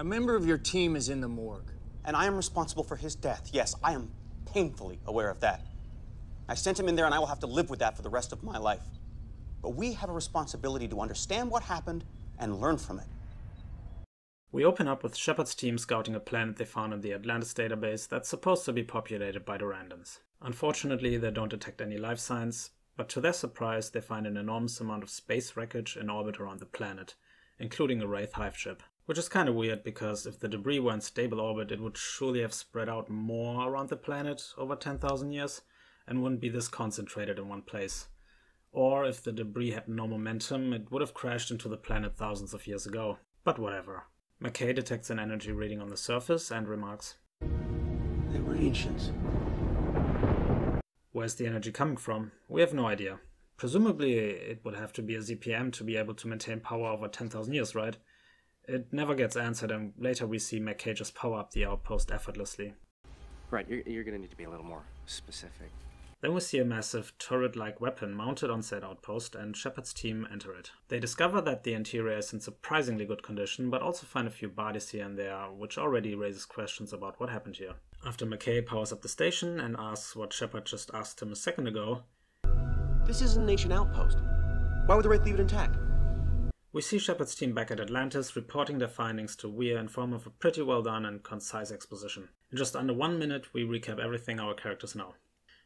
A member of your team is in the morgue. And I am responsible for his death. Yes, I am painfully aware of that. I sent him in there and I will have to live with that for the rest of my life. But we have a responsibility to understand what happened and learn from it. We open up with Sheppard's team scouting a planet they found in the Atlantis database that's supposed to be populated by Dorandans. Unfortunately, they don't detect any life signs, but to their surprise, they find an enormous amount of space wreckage in orbit around the planet, including a Wraith Hive ship. Which is kind of weird because if the debris were in stable orbit, it would surely have spread out more around the planet over 10,000 years and wouldn't be this concentrated in one place. Or if the debris had no momentum, it would have crashed into the planet thousands of years ago. But whatever. McKay detects an energy reading on the surface and remarks They were ancients. Where's the energy coming from? We have no idea. Presumably, it would have to be a ZPM to be able to maintain power over 10,000 years, right? It never gets answered, and later we see McKay just power up the outpost effortlessly. Right, you're, you're gonna need to be a little more specific. Then we see a massive turret like weapon mounted on said outpost, and Sheppard's team enter it. They discover that the interior is in surprisingly good condition, but also find a few bodies here and there, which already raises questions about what happened here. After McKay powers up the station and asks what Sheppard just asked him a second ago, This is a nation outpost. Why would the Wraith leave it intact? We see Sheppard's team back at Atlantis reporting their findings to Weir in form of a pretty well done and concise exposition. In just under one minute, we recap everything our characters know.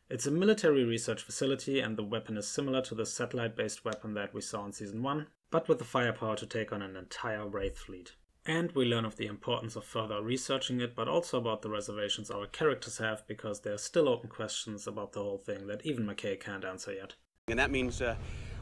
It's a military research facility, and the weapon is similar to the satellite based weapon that we saw in Season 1, but with the firepower to take on an entire Wraith fleet. And we learn of the importance of further researching it, but also about the reservations our characters have, because there are still open questions about the whole thing that even McKay can't answer yet. And that means, uh,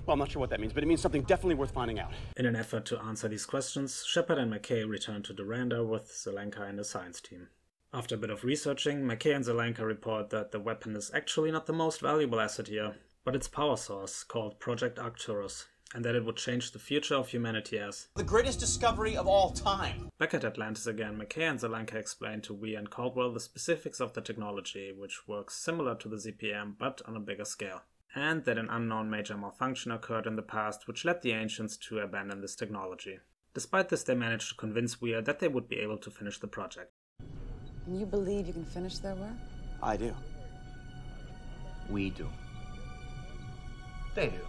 well, I'm not sure what that means, but it means something definitely worth finding out. In an effort to answer these questions, Sheppard and McKay return to Doranda with Zelenka and the science team. After a bit of researching, McKay and Zelenka report that the weapon is actually not the most valuable asset here, but its power source, called Project Arcturus, and that it would change the future of humanity as. The greatest discovery of all time. Back at Atlantis again, McKay and Zelenka explain to Weir and Caldwell the specifics of the technology, which works similar to the ZPM but on a bigger scale. And that an unknown major malfunction occurred in the past which led the ancients to abandon this technology. Despite this, they managed to convince Weir that they would be able to finish the project. And you believe you can finish their work? I do. We do. They do.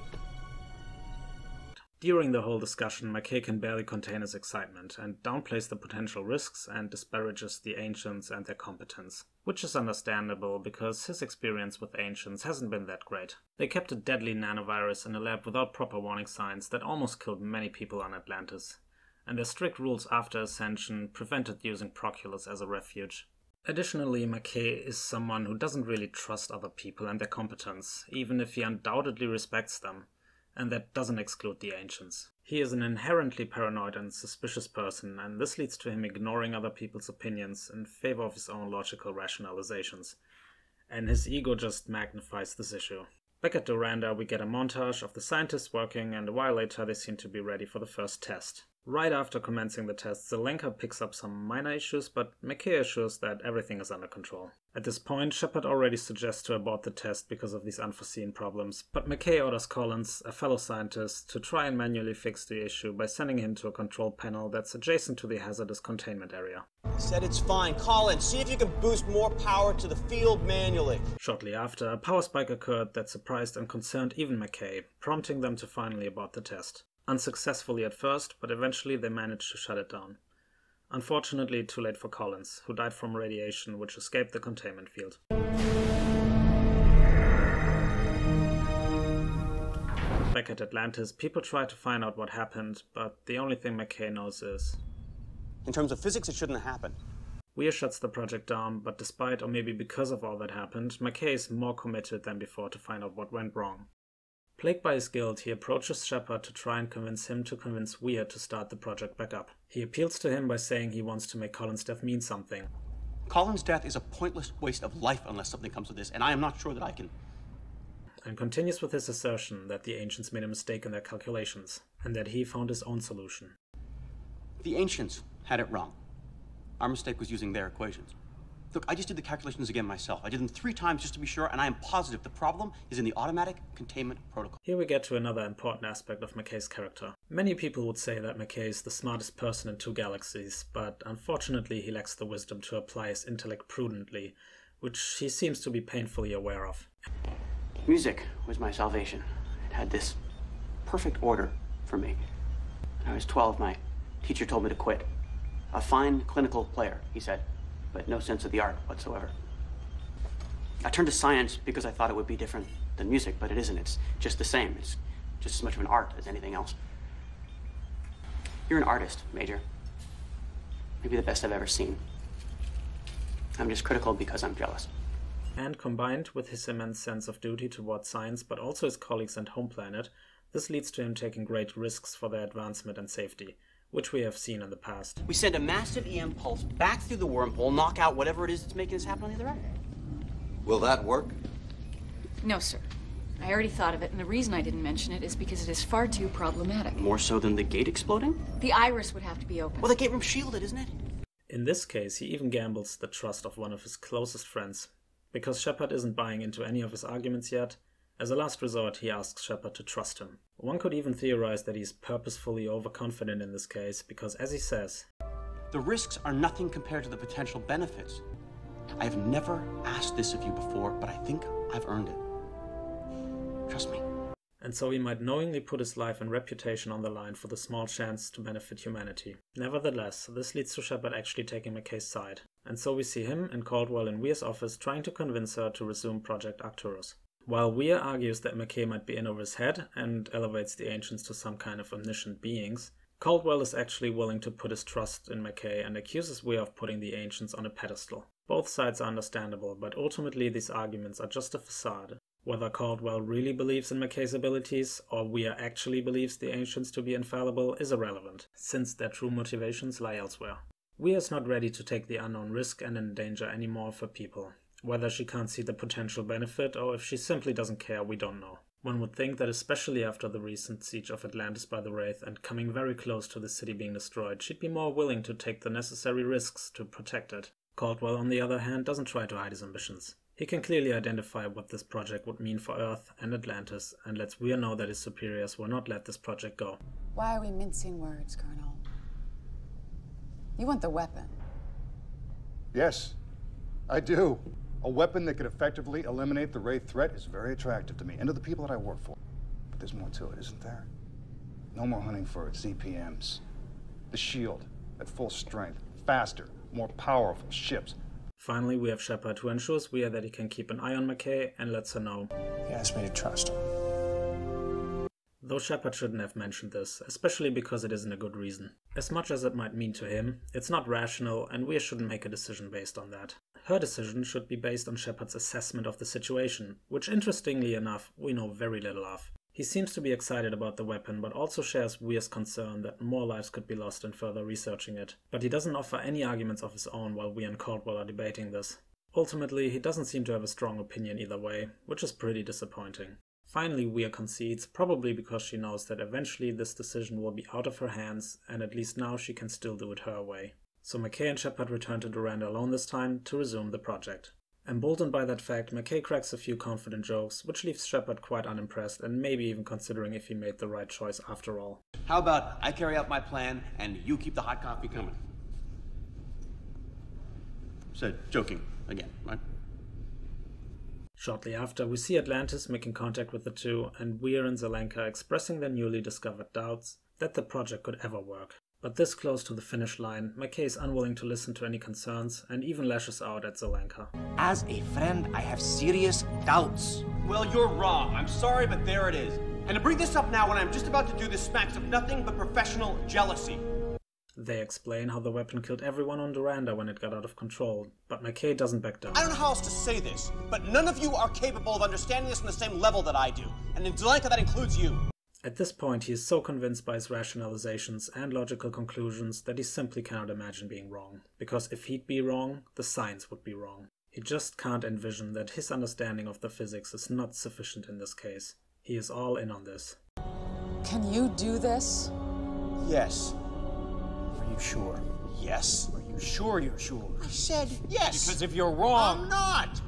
During the whole discussion, McKay can barely contain his excitement and downplays the potential risks and disparages the ancients and their competence, which is understandable because his experience with ancients hasn't been that great. They kept a deadly nanovirus in a lab without proper warning signs that almost killed many people on Atlantis, and their strict rules after Ascension prevented using Proculus as a refuge. Additionally, McKay is someone who doesn't really trust other people and their competence, even if he undoubtedly respects them and that doesn't exclude the ancients. He is an inherently paranoid and suspicious person, and this leads to him ignoring other people's opinions in favor of his own logical rationalizations. And his ego just magnifies this issue. Back at Doranda, we get a montage of the scientists working, and a while later, they seem to be ready for the first test. Right after commencing the test, Zelenka picks up some minor issues, but McKay assures that everything is under control. At this point, Sheppard already suggests to abort the test because of these unforeseen problems, but McKay orders Collins, a fellow scientist, to try and manually fix the issue by sending him to a control panel that's adjacent to the hazardous containment area. Said it's fine. Collins, see if you can boost more power to the field manually. Shortly after, a power spike occurred that surprised and concerned even McKay, prompting them to finally abort the test. Unsuccessfully at first, but eventually they managed to shut it down. Unfortunately, too late for Collins, who died from radiation which escaped the containment field. Back at Atlantis, people try to find out what happened, but the only thing McKay knows is In terms of physics, it shouldn't have happened. Weir shuts the project down, but despite or maybe because of all that happened, McKay is more committed than before to find out what went wrong. Plagued by his guilt, he approaches Sheppard to try and convince him to convince Weir to start the project back up. He appeals to him by saying he wants to make Collins' death mean something. Collins' death is a pointless waste of life unless something comes of this, and I am not sure that I can. And continues with his assertion that the ancients made a mistake in their calculations, and that he found his own solution. The ancients had it wrong. Our mistake was using their equations. Look, I just did the calculations again myself. I did them three times just to be sure, and I am positive the problem is in the automatic containment protocol. Here we get to another important aspect of McKay's character. Many people would say that McKay is the smartest person in two galaxies, but unfortunately he lacks the wisdom to apply his intellect prudently, which he seems to be painfully aware of. Music was my salvation. It had this perfect order for me. When I was 12, my teacher told me to quit. A fine clinical player, he said, but no sense of the art whatsoever. I turned to science because I thought it would be different than music, but it isn't. It's just the same. It's just as much of an art as anything else. You're an artist, Major. Maybe the best I've ever seen. I'm just critical because I'm jealous. And combined with his immense sense of duty towards science, but also his colleagues and home planet, this leads to him taking great risks for their advancement and safety, which we have seen in the past. We send a massive EM pulse back through the wormhole, knock out whatever it is that's making this happen on the other end. Will that work? No, sir. I already thought of it, and the reason I didn't mention it is because it is far too problematic. More so than the gate exploding? The iris would have to be open. Well, the gate room's shielded, isn't it? In this case, he even gambles the trust of one of his closest friends. Because Sheppard isn't buying into any of his arguments yet, as a last resort, he asks Sheppard to trust him. One could even theorize that he's purposefully overconfident in this case, because as he says, The risks are nothing compared to the potential benefits. I have never asked this of you before, but I think I've earned it. Trust me. and so he might knowingly put his life and reputation on the line for the small chance to benefit humanity. Nevertheless, this leads to Sheppard actually taking McKay's side, and so we see him and Caldwell in Weir's office trying to convince her to resume Project Arcturus. While Weir argues that McKay might be in over his head and elevates the ancients to some kind of omniscient beings, Caldwell is actually willing to put his trust in McKay and accuses Weir of putting the ancients on a pedestal. Both sides are understandable, but ultimately these arguments are just a facade. Whether Caldwell really believes in McKay's abilities or Weir actually believes the ancients to be infallible is irrelevant, since their true motivations lie elsewhere. Weir is not ready to take the unknown risk and endanger any more her people. Whether she can't see the potential benefit or if she simply doesn't care, we don't know. One would think that especially after the recent siege of Atlantis by the Wraith and coming very close to the city being destroyed, she'd be more willing to take the necessary risks to protect it. Caldwell, on the other hand, doesn't try to hide his ambitions. He can clearly identify what this project would mean for Earth and Atlantis, and lets Weir know that his superiors will not let this project go. Why are we mincing words, Colonel? You want the weapon. Yes, I do. A weapon that could effectively eliminate the Wraith threat is very attractive to me and to the people that I work for. But there's more to it, isn't there? No more hunting for ZPMs. The shield, at full strength, faster, more powerful ships. Finally, we have Sheppard, who ensures Weir that he can keep an eye on McKay and lets her know. He asked me to trust him. Though Sheppard shouldn't have mentioned this, especially because it isn't a good reason. As much as it might mean to him, it's not rational, and Weir shouldn't make a decision based on that. Her decision should be based on Sheppard's assessment of the situation, which interestingly enough, we know very little of. He seems to be excited about the weapon, but also shares Weir's concern that more lives could be lost in further researching it. But he doesn't offer any arguments of his own while Weir and Caldwell are debating this. Ultimately, he doesn't seem to have a strong opinion either way, which is pretty disappointing. Finally, Weir concedes, probably because she knows that eventually this decision will be out of her hands, and at least now she can still do it her way. So McKay and Sheppard return to Doranda alone this time to resume the project. Emboldened by that fact, McKay cracks a few confident jokes, which leaves Sheppard quite unimpressed and maybe even considering if he made the right choice after all. How about I carry out my plan and you keep the hot coffee coming? Said joking again, right? Shortly after, we see Atlantis making contact with the two, and Weir and Zelenka expressing their newly discovered doubts that the project could ever work. But this close to the finish line, McKay is unwilling to listen to any concerns and even lashes out at Zelenka. As a friend, I have serious doubts. Well, you're wrong. I'm sorry, but there it is. And to bring this up now when I'm just about to do this smacks of nothing but professional jealousy. They explain how the weapon killed everyone on Doranda when it got out of control, but McKay doesn't back down. I don't know how else to say this, but none of you are capable of understanding this on the same level that I do. And in Zelenka, that includes you. At this point, he is so convinced by his rationalizations and logical conclusions that he simply cannot imagine being wrong. Because if he'd be wrong, the science would be wrong. He just can't envision that his understanding of the physics is not sufficient in this case. He is all in on this. Can you do this? Yes. Are you sure? Yes. Are you sure you're sure? I said yes. Because if you're wrong, I'm not.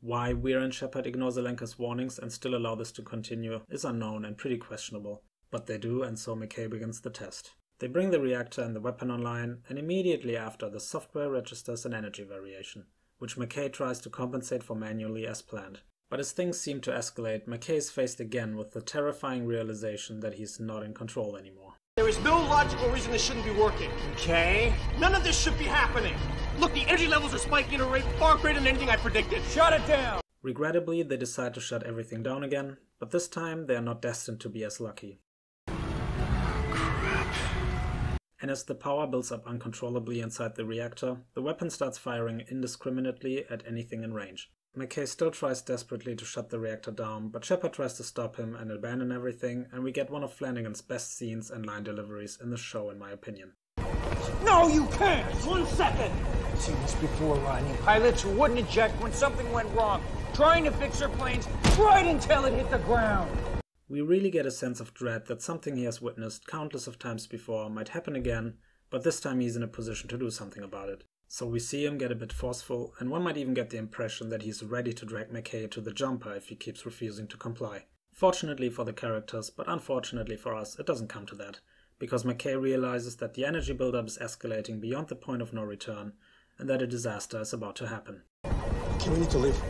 Why Weir and Sheppard ignore Zelenka's warnings and still allow this to continue is unknown and pretty questionable. But they do, and so McKay begins the test. They bring the reactor and the weapon online, and immediately after, the software registers an energy variation, which McKay tries to compensate for manually as planned. But as things seem to escalate, McKay is faced again with the terrifying realization that he's not in control anymore. There is no logical reason this shouldn't be working. Okay. None of this should be happening. Look, the energy levels are spiking at a rate far greater than anything I predicted. Shut it down! Regrettably, they decide to shut everything down again, but this time they are not destined to be as lucky. And as the power builds up uncontrollably inside the reactor, the weapon starts firing indiscriminately at anything in range. McKay still tries desperately to shut the reactor down, but Sheppard tries to stop him and abandon everything, and we get one of Flanigan's best scenes and line deliveries in the show, in my opinion. No, you can't! One second! I've seen this before, Rodney. Pilots who wouldn't eject when something went wrong, trying to fix their planes right until it hit the ground. We really get a sense of dread that something he has witnessed countless of times before might happen again, but this time he's in a position to do something about it. So we see him get a bit forceful, and one might even get the impression that he's ready to drag McKay to the jumper if he keeps refusing to comply. Fortunately for the characters, but unfortunately for us, it doesn't come to that, because McKay realizes that the energy buildup is escalating beyond the point of no return, and that a disaster is about to happen. Okay, we need to leave.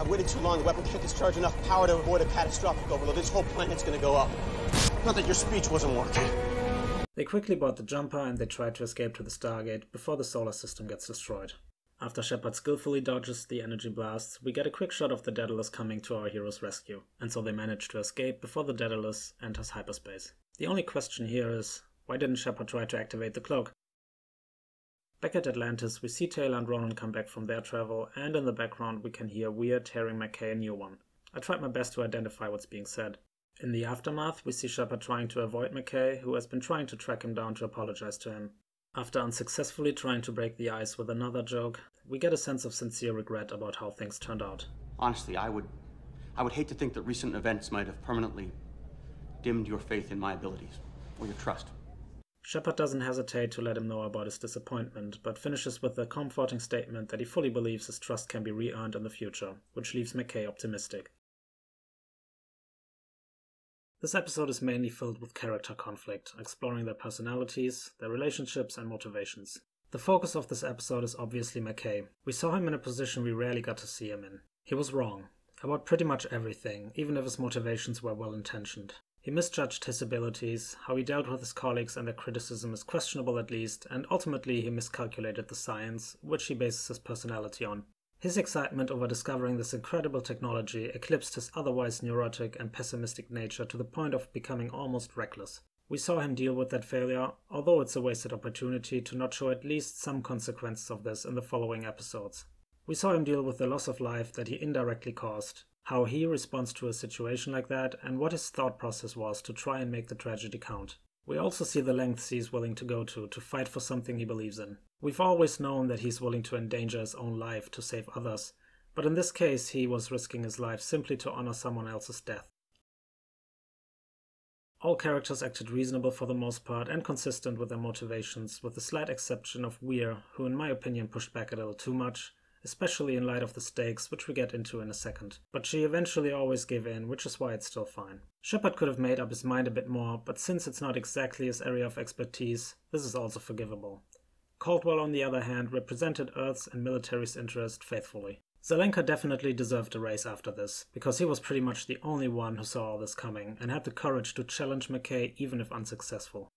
I've waited too long. The weapon can't discharge enough power to avoid a catastrophic overload. This whole planet's gonna go up. Not that your speech wasn't working. They quickly board the jumper and they try to escape to the Stargate before the solar system gets destroyed. After Sheppard skillfully dodges the energy blasts, we get a quick shot of the Daedalus coming to our hero's rescue, and so they manage to escape before the Daedalus enters hyperspace. The only question here is, why didn't Sheppard try to activate the cloak? Back at Atlantis, we see Teyla and Ronon come back from their travel, and in the background we can hear Weir tearing McKay a new one. I tried my best to identify what's being said. In the aftermath, we see Sheppard trying to avoid McKay, who has been trying to track him down to apologize to him. After unsuccessfully trying to break the ice with another joke, we get a sense of sincere regret about how things turned out. Honestly, I would I would hate to think that recent events might have permanently dimmed your faith in my abilities or your trust. Sheppard doesn't hesitate to let him know about his disappointment, but finishes with a comforting statement that he fully believes his trust can be re earned in the future, which leaves McKay optimistic. This episode is mainly filled with character conflict, exploring their personalities, their relationships, and motivations. The focus of this episode is obviously McKay. We saw him in a position we rarely got to see him in. He was wrong about pretty much everything, even if his motivations were well intentioned. He misjudged his abilities, how he dealt with his colleagues and their criticism is questionable at least, and ultimately he miscalculated the science, which he bases his personality on. His excitement over discovering this incredible technology eclipsed his otherwise neurotic and pessimistic nature to the point of becoming almost reckless. We saw him deal with that failure, although it's a wasted opportunity to not show at least some consequences of this in the following episodes. We saw him deal with the loss of life that he indirectly caused, how he responds to a situation like that, and what his thought process was to try and make the tragedy count. We also see the lengths he's willing to go to to fight for something he believes in. We've always known that he's willing to endanger his own life to save others, but in this case he was risking his life simply to honor someone else's death. All characters acted reasonable for the most part and consistent with their motivations, with the slight exception of Weir, who in my opinion pushed back a little too much, especially in light of the stakes, which we get into in a second. But she eventually always gave in, which is why it's still fine. Sheppard could have made up his mind a bit more, but since it's not exactly his area of expertise, this is also forgivable. Caldwell, on the other hand, represented Earth's and military's interest faithfully. Zelenka definitely deserved a raise after this, because he was pretty much the only one who saw all this coming and had the courage to challenge McKay even if unsuccessful.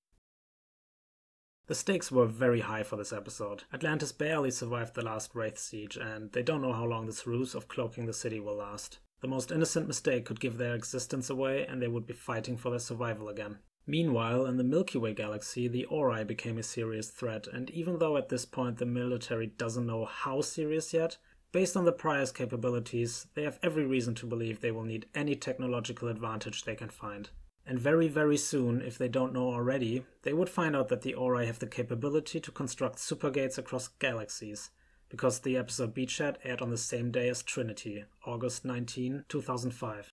The stakes were very high for this episode. Atlantis barely survived the last Wraith siege, and they don't know how long this ruse of cloaking the city will last. The most innocent mistake could give their existence away, and they would be fighting for their survival again. Meanwhile, in the Milky Way galaxy, the Ori became a serious threat, and even though at this point the military doesn't know how serious yet, based on the Prior's capabilities, they have every reason to believe they will need any technological advantage they can find. And very, very soon, if they don't know already, they would find out that the Ori have the capability to construct supergates across galaxies, because the episode Beachhead aired on the same day as Trinity, August 19, 2005.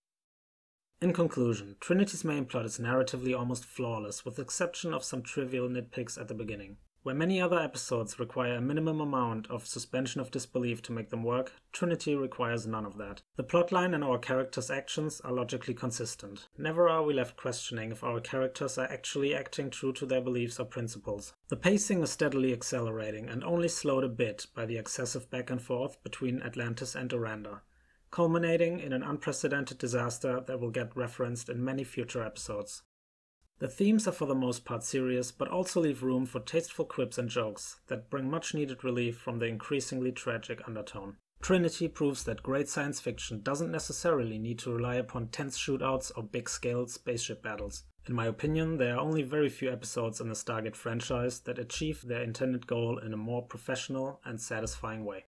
In conclusion, Trinity's main plot is narratively almost flawless, with the exception of some trivial nitpicks at the beginning. Where many other episodes require a minimum amount of suspension of disbelief to make them work, Trinity requires none of that. The plotline and our characters' actions are logically consistent. Never are we left questioning if our characters are actually acting true to their beliefs or principles. The pacing is steadily accelerating and only slowed a bit by the excessive back and forth between Atlantis and Doranda, culminating in an unprecedented disaster that will get referenced in many future episodes. The themes are for the most part serious, but also leave room for tasteful quips and jokes that bring much needed relief from the increasingly tragic undertone. Trinity proves that great science fiction doesn't necessarily need to rely upon tense shootouts or big scale spaceship battles. In my opinion, there are only very few episodes in the Stargate franchise that achieve their intended goal in a more professional and satisfying way.